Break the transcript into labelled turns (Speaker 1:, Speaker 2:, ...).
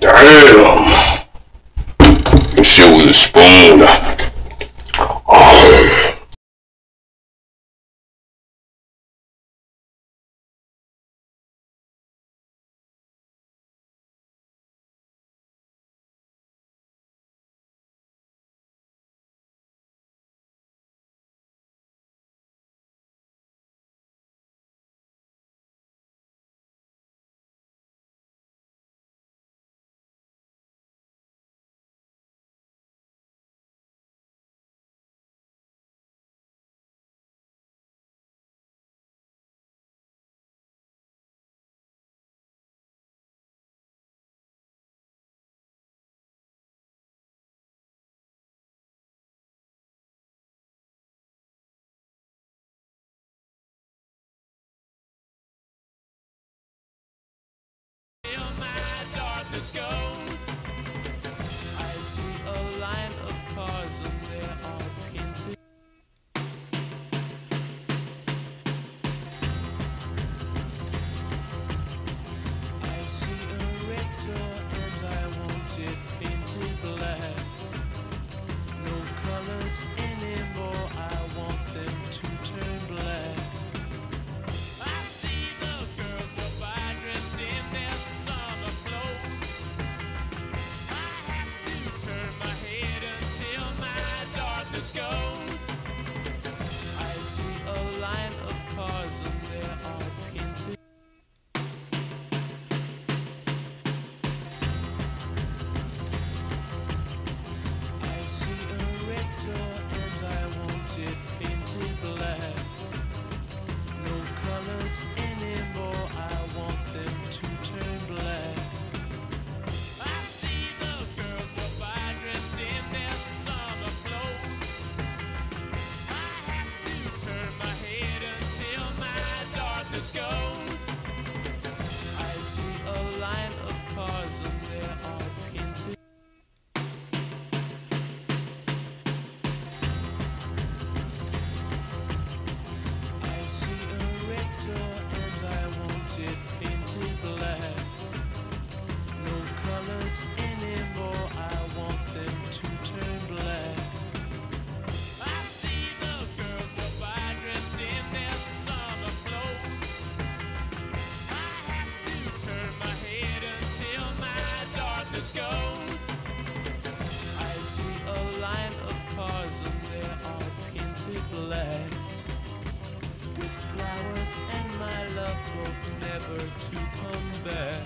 Speaker 1: Damn. Shit with a spoon.
Speaker 2: glad. With flowers and my love hope never to come back.